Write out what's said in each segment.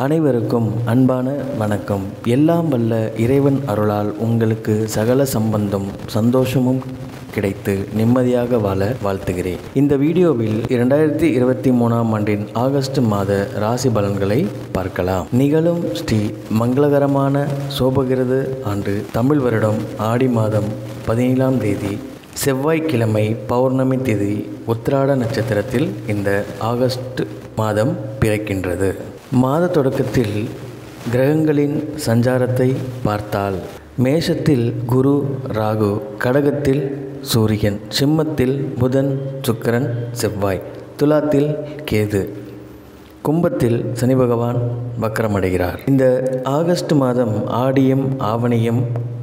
அனைவருக்கும் அன்பான வணக்கம். எல்லாம் வல்ல இறைவன் அருளால் உங்களுக்கு சகல சம்பந்தம் சந்தோஷமும் கிடைத்து நிம்மதியாக வாழ வாழ்த்துகிறேன். இந்த வீடியோவில் இரண்டாயிரத்தி இருபத்தி மூணாம் ஆண்டின் ஆகஸ்ட் மாத ராசி பலன்களை பார்க்கலாம். நிகழும் ஸ்ரீ மங்களகரமான சோபகிருது ஆண்டு தமிழ் வருடம் ஆடி மாதம் பதினேழாம் தேதி செவ்வாய்க்கிழமை பௌர்ணமி திதி உத்திராட நட்சத்திரத்தில் இந்த ஆகஸ்ட் மாதம் பிறக்கின்றது. மாத தொடக்கத்தில் கிரகங்களின் சஞ்சாரத்தை பார்த்தால் மேஷத்தில் குரு ராகு கடகத்தில் சூரியன் சிம்மத்தில் புதன் சுக்கரன் செவ்வாய் துலாத்தில் கேது கும்பத்தில் சனி பகவான் வக்கரமடைகிறார். இந்த ஆகஸ்ட் மாதம் ஆடியும் ஆவணியும்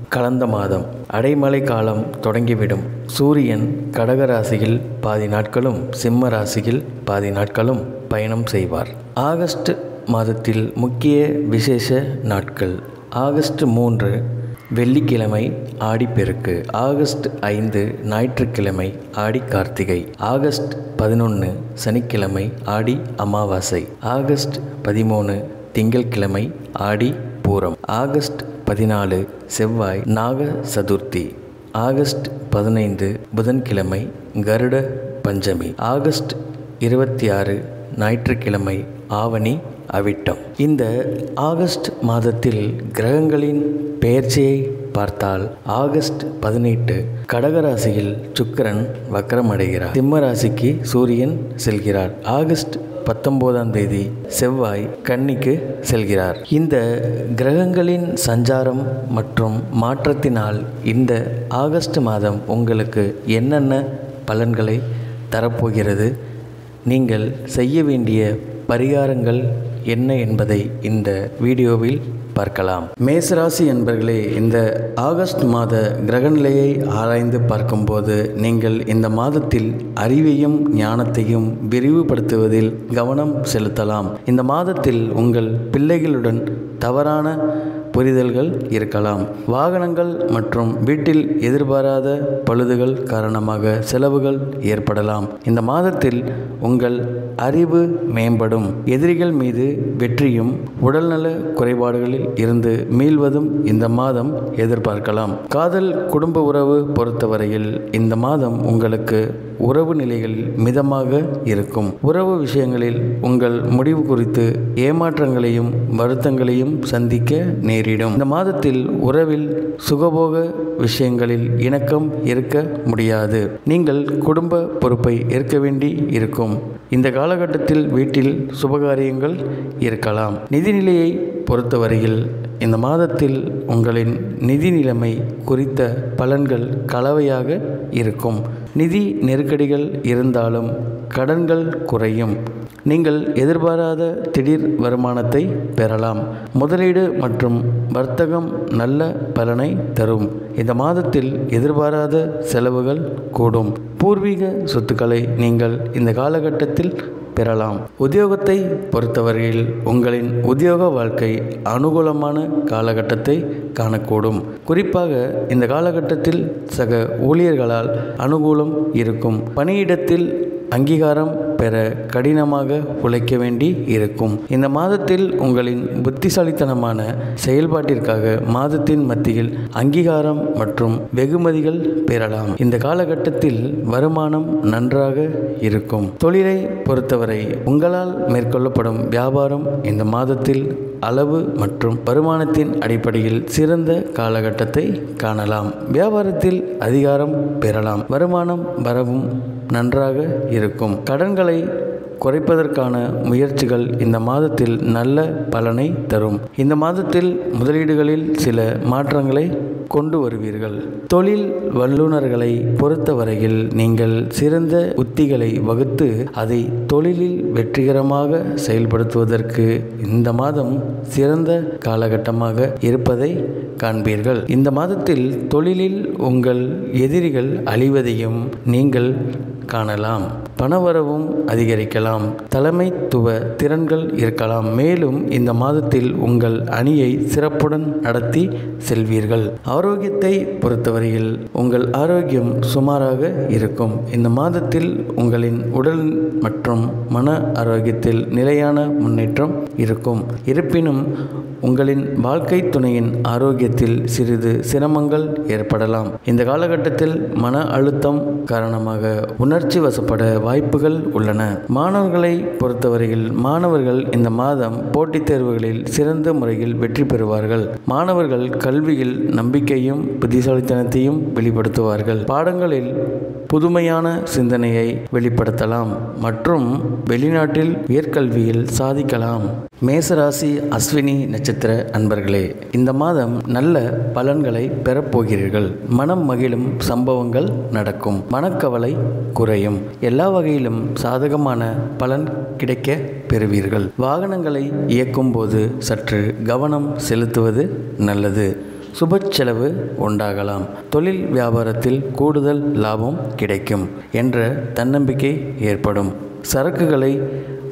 கலந்த மாதம். அடைமழை காலம் தொடங்கிவிடும். சூரியன் கடக ராசியில் பாதி நாட்களும் சிம்ம ராசியில் பாதி நாட்களும் பயணம் செய்வார். ஆகஸ்ட் மாதத்தில் முக்கிய விசேஷ நாட்கள். ஆகஸ்ட் மூன்று வெள்ளிக்கிழமை ஆடிப்பெருக்கு. ஆகஸ்ட் ஐந்து ஞாயிற்றுக்கிழமை ஆடி கார்த்திகை. ஆகஸ்ட் பதினொன்று சனிக்கிழமை ஆடி அமாவாசை. ஆகஸ்ட் பதிமூணு திங்கட்கிழமை ஆடி பூரம். ஆகஸ்ட் பதினாலு செவ்வாய் நாக சதுர்த்தி. ஆகஸ்ட் பதினைந்து புதன்கிழமை கருட பஞ்சமி. ஆகஸ்ட் இருபத்தி ஆறு ஞாயிற்றுக்கிழமை ஆவணி அவிட்டம். இந்த ஆகஸ்ட் மாதத்தில் கிரகங்களின் பெயர்ச்சியை பார்த்தால் ஆகஸ்ட் பதினெட்டு கடகராசியில் சுக்கரன் வக்கரமடைகிறார். சிம்ம ராசிக்கு சூரியன் செல்கிறார். ஆகஸ்ட் பத்தொன்பதாம் தேதி செவ்வாய் கன்னிக்கு செல்கிறார். இந்த கிரகங்களின் சஞ்சாரம் மற்றும் மாற்றத்தினால் இந்த ஆகஸ்ட் மாதம் உங்களுக்கு என்னென்ன பலன்களை தரப்போகிறது? நீங்கள் செய்ய வேண்டிய பரிகாரங்கள் என்ன என்பதை இந்த வீடியோவில் பார்க்கலாம். மேசராசி என்பர்களே இந்த ஆகஸ்ட் மாத கிரகநிலையை ஆராய்ந்து பார்க்கும்போது நீங்கள் இந்த மாதத்தில் அறிவையும் ஞானத்தையும் விரிவுபடுத்துவதில் கவனம் செலுத்தலாம். இந்த மாதத்தில் உங்கள் பிள்ளைகளுடன் தவறான புரிதல்கள் இருக்கலாம். வாகனங்கள் மற்றும் வீட்டில் எதிர்பாராத பழுதுகள் காரணமாக செலவுகள் ஏற்படலாம். இந்த மாதத்தில் உங்கள் அறிவு மேம்படும். எதிரிகள் மீது வெற்றியும் உடல்நல குறைபாடுகளில் இருந்து மீள்வதும் இந்த மாதம் எதிர்பார்க்கலாம். காதல் குடும்ப உறவு பொறுத்தவரையில் இந்த மாதம் உங்களுக்கு உறவு நிலைகளில் மிதமாக இருக்கும். உறவு விஷயங்களில் உங்கள் முடிவு குறித்து ஏமாற்றங்களையும் வருத்தங்களையும் சந்திக்க நேரிடும். இந்த மாதத்தில் உறவில் சுகபோக விஷயங்களில் இணக்கம் இருக்க முடியாது. நீங்கள் குடும்ப பொறுப்பை ஏற்க வேண்டி இருக்கும். இந்த காலகட்டத்தில் வீட்டில் சுபகாரியங்கள் இருக்கலாம். நிதிநிலையை பொறுத்தவரையில் இந்த மாதத்தில் உங்களின் நிதி நிலைமை குறித்த பலன்கள் கலவையாக இருக்கும். நிதி நெருக்கடிகள் இருந்தாலும் கடன்கள் குறையும். நீங்கள் எதிர்பாராத திடீர் வருமானத்தை பெறலாம். முதலீடு மற்றும் வர்த்தகம் நல்ல பலனை தரும். இந்த மாதத்தில் எதிர்பாராத செலவுகள் கூடும். பூர்வீக சொத்துக்களை நீங்கள் இந்த காலகட்டத்தில் பெறலாம். உத்தியோகத்தை பொறுத்தவரையில் உங்களின் உத்தியோக வாழ்க்கை அனுகூலமான காலகட்டத்தை காணக்கூடும். குறிப்பாக இந்த காலகட்டத்தில் சக ஊழியர்களால் அனுகூலம் இருக்கும். பணியிடத்தில் அங்கீகாரம் பெற கடினமாக உழைக்க வேண்டி இருக்கும். இந்த மாதத்தில் உங்களின் புத்திசாலித்தனமான செயல்பாட்டிற்காக மாதத்தின் மத்தியில் அங்கீகாரம் மற்றும் வெகுமதிகள் பெறலாம். இந்த காலகட்டத்தில் வருமானம் நன்றாக இருக்கும். தொழிலை பொறுத்தவரை உங்களால் மேற்கொள்ளப்படும் வியாபாரம் இந்த மாதத்தில் அளவு மற்றும் வருமானத்தின் அடிப்படையில் சிறந்த காலகட்டத்தை காணலாம். வியாபாரத்தில் அதிகாரம் பெறலாம். வருமானம் வரவும் நன்றாக இருக்கும். கடன்களை குறைப்பதற்கான முயற்சிகள் இந்த மாதத்தில் நல்ல பலனை தரும். இந்த மாதத்தில் முதலீடுகளில் சில மாற்றங்களை கொண்டு வருவீர்கள். தொழில் வல்லுநர்களை பொறுத்தவரையில் நீங்கள் சிறந்த உத்திகளை வகுத்து அதை தொழிலில் வெற்றிகரமாக செயல்படுத்துவதற்கு இந்த மாதம் சிறந்த காலகட்டமாக இருப்பதை காண்பீர்கள். இந்த மாதத்தில் தொழிலில் உங்கள் எதிரிகள் அழிவதையும் நீங்கள் காணலாம். பணவரவும் அதிகரிக்கலாம். தலைமைத்துவ திறன்கள் இருக்கலாம். மேலும் இந்த மாதத்தில் உங்கள் அணியை சிறப்புடன் நடத்தி செல்வீர்கள். ஆரோக்கியத்தை பொறுத்தவரையில் உங்கள் ஆரோக்கியம் சுமாராக இருக்கும். இந்த மாதத்தில் உங்களின் உடல் மற்றும் மன ஆரோக்கியத்தில் நிலையான முன்னேற்றம் இருக்கும். இருப்பினும் உங்களின் வாழ்க்கை துணையின் ஆரோக்கியத்தில் சிறிது சிரமங்கள் ஏற்படலாம். இந்த காலகட்டத்தில் மன அழுத்தம் காரணமாக உணர்ச்சி வசப்பட வாய்ப்புகள் உள்ளன. மாணவர்களை பொறுத்தவரையில் மாணவர்கள் இந்த மாதம் போட்டித் தேர்வுகளில் சிறந்த முறையில் வெற்றி பெறுவார்கள். மாணவர்கள் கல்வியில் நம்பிக்கையும் புத்திசாலித்தனத்தையும் வெளிப்படுத்துவார்கள். பாடங்களில் புதுமையான சிந்தனையை வெளிப்படுத்தலாம் மற்றும் வெளிநாட்டில் உயர்கல்வியில் சாதிக்கலாம். மேசராசி அஸ்வினி நட்சத்திர அன்பர்களே இந்த மாதம் நல்ல பலன்களை பெறப்போகிறீர்கள் மனம் மகிழும் சம்பவங்கள் நடக்கும். மனக்கவலை குறையும். எல்லா வகையிலும் சாதகமான பலன் கிடைக்க பெறுவீர்கள். வாகனங்களை இயக்கும் போது சற்று கவனம் செலுத்துவது நல்லது. சுப செலவு உண்டாகலாம். தொழில் வியாபாரத்தில் கூடுதல் லாபம் கிடைக்கும் என்ற தன்னம்பிக்கை ஏற்படும். சரக்குகளை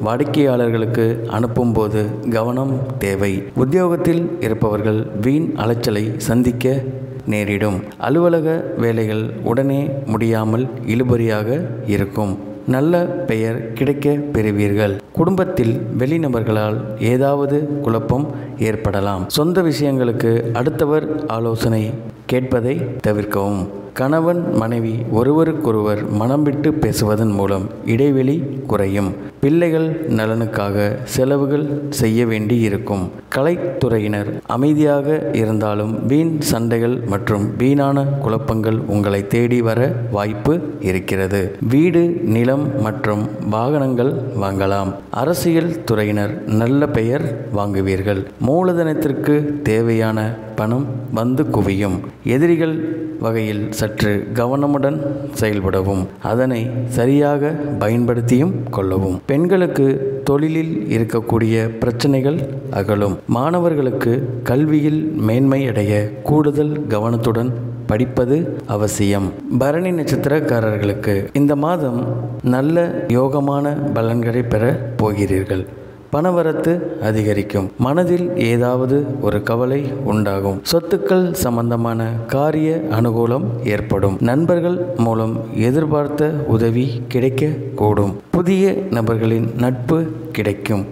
வாடிக்கையாளர்களுக்கு அனுப்பும்போது கவனம் தேவை. உத்தியோகத்தில் இருப்பவர்கள் வீண் அலைச்சலை சந்திக்க நேரிடும். அலுவலக வேலைகள் உடனே முடியாமல் இழுபறியாக இருக்கும். நல்ல பெயர் கிடைக்க பெறுவீர்கள். குடும்பத்தில் வெளிநபர்களால் ஏதாவது குழப்பம் ஏற்படலாம். சொந்த விஷயங்களுக்கு அடுத்தவர் ஆலோசனை கேட்பதை தவிர்க்கவும். கணவன் மனைவி ஒருவருக்கொருவர் மனம் விட்டு பேசுவதன் மூலம் இடைவெளி குறையும். பிள்ளைகள் நலனுக்காக செலவுகள் செய்ய வேண்டி இருக்கும் கலைத்துறையினர் அமைதியாக இருந்தாலும் வீண் சண்டைகள் மற்றும் வீணான குழப்பங்கள் உங்களை தேடி வர வாய்ப்பு இருக்கிறது. வீடு நிலம் மற்றும் வாகனங்கள் வாங்கலாம். அரசியல் துறையினர் நல்ல பெயர் வாங்குவீர்கள். மூலதனத்திற்கு தேவையான பணம் வந்து குவியும். எதிரிகள் வகையில் சற்று கவனமுடன் செயல்படவும் அதனை சரியாக பயன்படுத்தியும் கொள்ளவும். பெண்களுக்கு தொழிலில் இருக்கக்கூடிய பிரச்சனைகள் அகலும். மாணவர்களுக்கு கல்வியில் மேன்மை அடைய கூடுதல் கவனத்துடன் படிப்பது அவசியம். பரணி நட்சத்திரக்காரர்களுக்கு இந்த மாதம் நல்ல யோகமான பலன்களை பெற போகிறீர்கள். பணவரத்து அதிகரிக்கும். மனதில் ஏதாவது ஒரு கவலை உண்டாகும். சொத்துக்கள் சம்பந்தமான காரிய அனுகூலம் ஏற்படும். நண்பர்கள் மூலம் எதிர்பார்த்த உதவி கிடைக்க கூடும் புதிய நபர்களின் நட்பு கிடைக்கும்.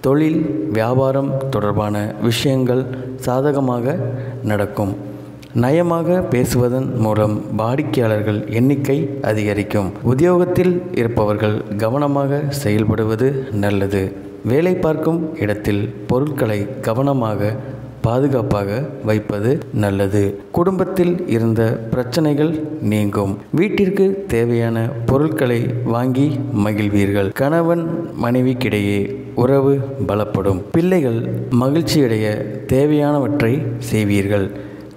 தொழில் வியாபாரம் தொடர்பான விஷயங்கள் சாதகமாக நடக்கும். நயமாக பேசுவதன் மூலம் வாடிக்கையாளர்கள் எண்ணிக்கை அதிகரிக்கும். உத்தியோகத்தில் இருப்பவர்கள் கவனமாக செயல்படுவது நல்லது. வேலை பார்க்கும் இடத்தில் பொருட்களை கவனமாக பாதுகாப்பாக வைப்பது நல்லது. குடும்பத்தில் இருந்த பிரச்சனைகள் நீங்கும். வீட்டிற்கு தேவையான பொருட்களை வாங்கி மகிழ்வீர்கள். கணவன் மனைவிக்கிடையே உறவு பலப்படும். பிள்ளைகள் மகிழ்ச்சியடைய தேவையானவற்றை செய்வீர்கள்.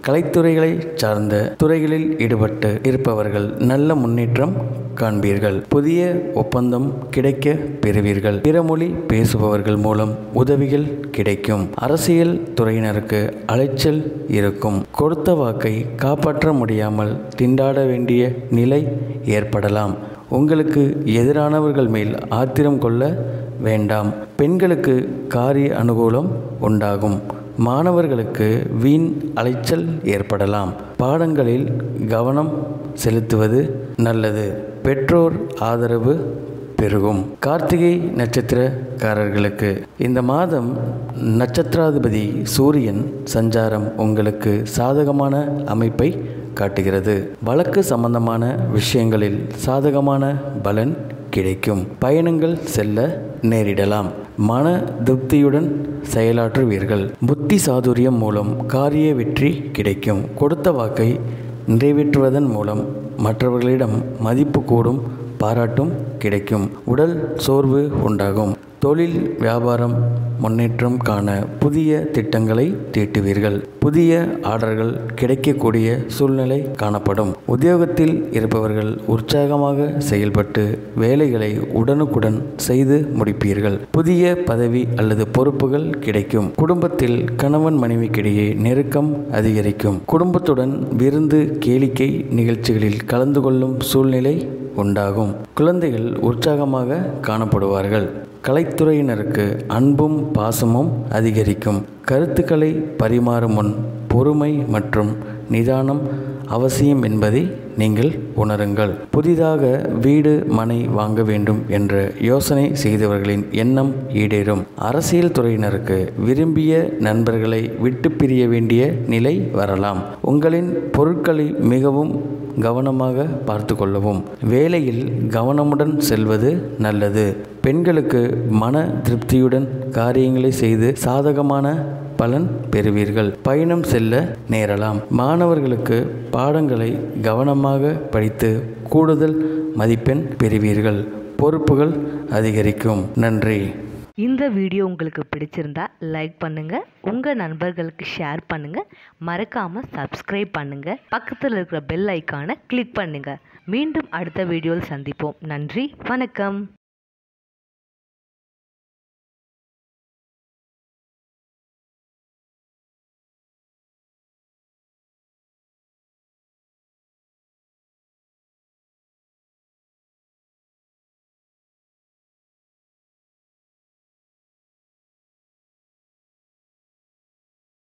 கலைத்துறைகளை சார்ந்த துறைகளில் ஈடுபட்டு இருப்பவர்கள் நல்ல முன்னேற்றம் காண்பீர்கள். புதிய ஒப்பந்தம் கிடைக்க பெறுவீர்கள். பிறமொழி பேசுபவர்கள் மூலம் உதவிகள் கிடைக்கும். அரசியல் துறையினருக்கு அலைச்சல் இருக்கும். கொடுத்த வாக்கை காப்பாற்ற முடியாமல் திண்டாட வேண்டிய நிலை ஏற்படலாம். உங்களுக்கு எதிரானவர்கள் மேல் ஆத்திரம் கொள்ள வேண்டாம். பெண்களுக்கு காரிய அனுகூலம் உண்டாகும். மாணவர்களுக்கு வீண் அலைச்சல் ஏற்படலாம். பாடங்களில் கவனம் செலுத்துவது நல்லது. பெற்றோர் ஆதரவு பெருகும். கார்த்திகை நட்சத்திரக்காரர்களுக்கு இந்த மாதம் நட்சத்திராதிபதி சூரியன் சஞ்சாரம் உங்களுக்கு சாதகமான அமைப்பை காட்டுகிறது. வழக்கு சம்பந்தமான விஷயங்களில் சாதகமான பலன் கிடைக்கும். பயணங்கள் செல்ல நேரிடலாம். மன திருப்தியுடன் செயலாற்றுவீர்கள். புத்தி சாதுரியம் மூலம் காரிய வெற்றி கிடைக்கும். கொடுத்த வாக்கை நிறைவேற்றுவதன் மூலம் மற்றவர்களிடம் மதிப்பு கூடும் பாராட்டும் கிடைக்கும். உடல் சோர்வு உண்டாகும். தொழில் வியாபாரம் முன்னேற்றம் காண புதிய திட்டங்களை தீட்டுவீர்கள். புதிய ஆர்டர்கள் கிடைக்கக்கூடிய சூழ்நிலை காணப்படும். உத்தியோகத்தில் இருப்பவர்கள் உற்சாகமாக செயல்பட்டு வேலைகளை உடனுக்குடன் செய்து முடிப்பீர்கள். புதிய பதவி அல்லது பொறுப்புகள் கிடைக்கும். குடும்பத்தில் கணவன் மனைவிக்கிடையே நெருக்கம் அதிகரிக்கும். குடும்பத்துடன் விருந்து கேளிக்கை நிகழ்ச்சிகளில் கலந்து கொள்ளும் சூழ்நிலை உண்டாகும். குழந்தைகள் உற்சாகமாக காணப்படுவார்கள். கலைத்துறையினருக்கு அன்பும் பாசமும் அதிகரிக்கும். கருத்துக்களை பரிமாறும் முன் பொறுமை மற்றும் நிதானம் அவசியம் என்பதை நீங்கள் உணருங்கள். புதிதாக வீடு மனை வாங்க வேண்டும் என்ற யோசனை செய்தவர்களின் எண்ணம் ஈடேறும். அரசியல் துறையினருக்கு விரும்பிய நண்பர்களை விட்டு பிரிய வேண்டிய நிலை வரலாம். உங்களின் பொருட்களை மிகவும் கவனமாக பார்த்து கொள்ளவும். வேலையில் கவனமுடன் செல்வது நல்லது. பெண்களுக்கு மன திருப்தியுடன் காரியங்களை செய்து சாதகமான பலன் பெறுவீர்கள். பயணம் செல்ல நேரலாம். மாணவர்களுக்கு பாடங்களை கவனமாக படித்து கூடுதல் மதிப்பெண் பெறுவீர்கள். பொறுப்புகள் அதிகரிக்கும். நன்றி. இந்த வீடியோ உங்களுக்கு பிடிச்சிருந்தா லைக் பண்ணுங்க. உங்க நண்பர்களுக்கு ஷேர் பண்ணுங்க. மறக்காம சப்ஸ்கிரைப் பண்ணுங்க. பக்கத்தில் இருக்கிற பெல் ஐக்கானை கிளிக் பண்ணுங்க. மீண்டும் அடுத்த வீடியோவில் சந்திப்போம். நன்றி. வணக்கம்.